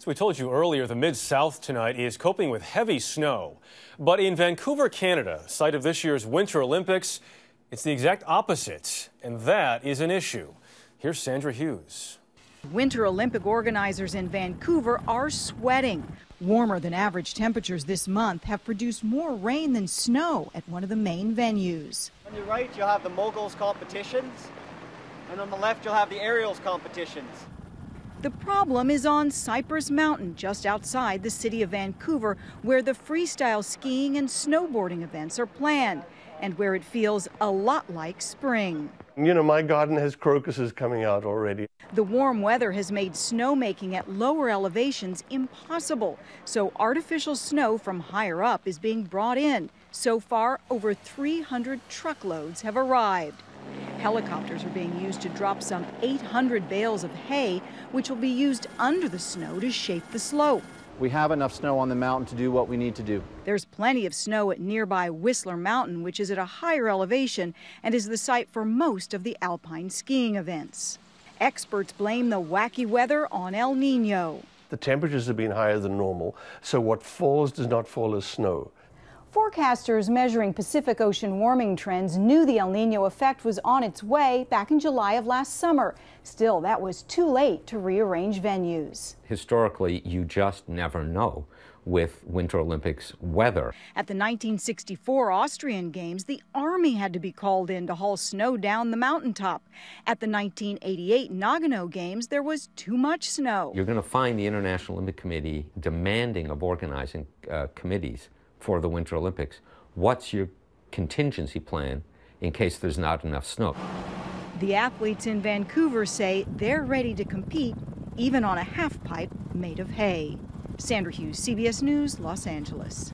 As we told you earlier, the Mid South tonight is coping with heavy snow. But in Vancouver, Canada, site of this year's Winter Olympics, it's the exact opposite, and that is an issue. Here's Sandra Hughes. Winter Olympic organizers in Vancouver are sweating. Warmer than average temperatures this month have produced more rain than snow at one of the main venues. On your right, you'll have the moguls competitions, and on the left, you'll have the aerials competitions. The problem is on Cypress Mountain, just outside the city of Vancouver, where the freestyle skiing and snowboarding events are planned, and where it feels a lot like spring. You know, my garden has crocuses coming out already. The warm weather has made snowmaking at lower elevations impossible, so artificial snow from higher up is being brought in. So far, over 300 truckloads have arrived. Helicopters are being used to drop some 800 bales of hay, which will be used under the snow to shape the slope. We have enough snow on the mountain to do what we need to do. There's plenty of snow at nearby Whistler Mountain, which is at a higher elevation and is the site for most of the alpine skiing events. Experts blame the wacky weather on El Nino. The temperatures have been higher than normal, so what falls does not fall as snow. Forecasters measuring Pacific Ocean warming trends knew the El Nino effect was on its way back in July of last summer. Still, that was too late to rearrange venues. Historically, you just never know with Winter Olympics weather. At the 1964 Austrian Games, the Army had to be called in to haul snow down the mountaintop. At the 1988 Nagano Games, there was too much snow. You're going to find the International Olympic Committee demanding of organizing uh, committees for the Winter Olympics. What's your contingency plan in case there's not enough snow? The athletes in Vancouver say they're ready to compete even on a half pipe made of hay. Sandra Hughes, CBS News, Los Angeles.